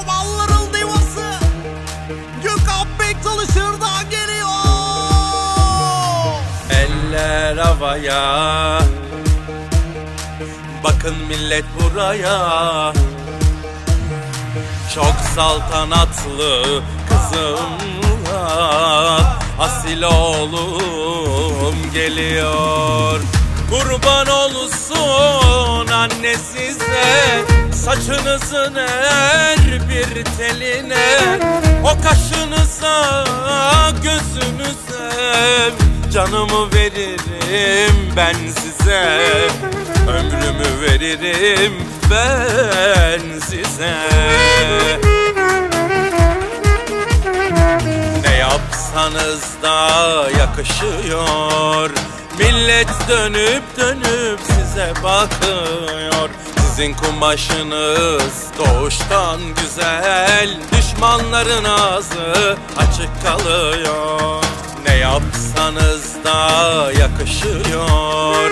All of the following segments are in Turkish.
romanların divası. Gökhan Bek çalışırdan geliyor. Eller havaya. Bakın millet buraya. Çok saltanatlı kızımlar. Asil oğlum geliyor. Kurban olsun anne size. Saçınızın her bir teline O kaşınıza gözünüze Canımı veririm ben size. Ömrümü veririm ben size. Ne yapsanız da yakışıyor. Millet dönüp dönüp size bakıyor Sizin kumaşınız doğuştan güzel Düşmanların ağzı açık kalıyor. Ne yapsanız da yakışıyor.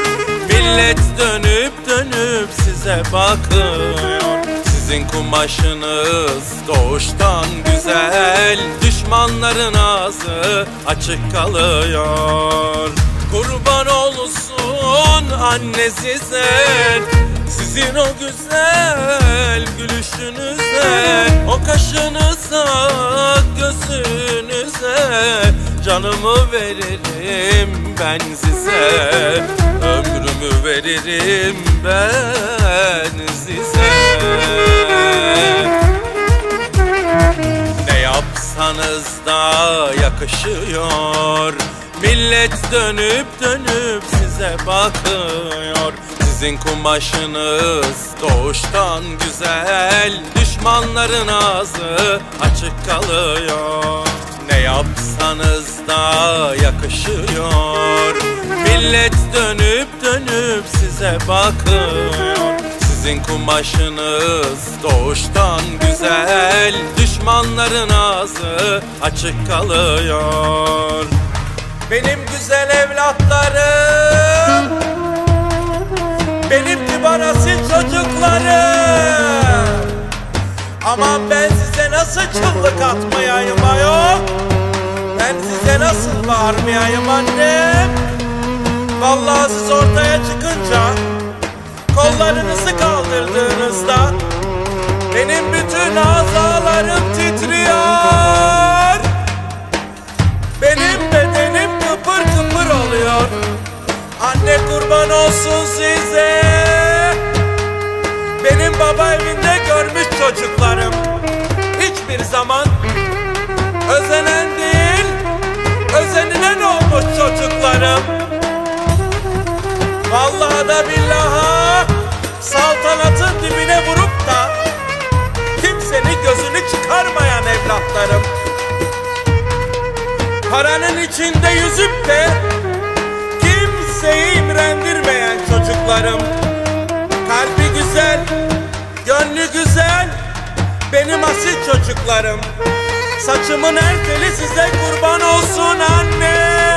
Millet dönüp dönüp size bakıyor. Sizin kumaşınız doğuştan güzel Düşmanların ağzı açık kalıyor. Kurban olsun anne size Sizin o güzel gülüşünüze O kaşınıza gözünüze. Canımı veririm ben size Ömrümü veririm ben size. Ne yapsanız da yakışıyor Millet dönüp dönüp size bakıyor Sizin kumaşınız doğuştan güzel Düşmanların ağzı açık kalıyor. Ne yapsanız da yakışıyor. Millet dönüp dönüp size bakıyor. Sizin kumaşınız doğuştan güzel Düşmanların ağzı açık kalıyor. Benim güzel evlatlarım Benim kibar asil çocuklarım Aman ben size nasıl çıllık atmayayım ayol? Ben size nasıl bağırmayayım annem? Vallahi siz ortaya çıkınca Kollarınızı kaldırdığınızda Benim bütün azalarım kurban olsun size. Benim baba evinde görmüş çocuklarım. Hiçbir zaman özenen değil Özenilen olmuş çocuklarım. Vallahi da billaha saltanatın dibine vurup da kimsenin gözünü çıkarmayan evlatlarım. Paranın içinde yüzüp de çocuklarım. Kalbi güzel, gönlü güzel, benim asil çocuklarım. Saçımın her teli size kurban olsun anne.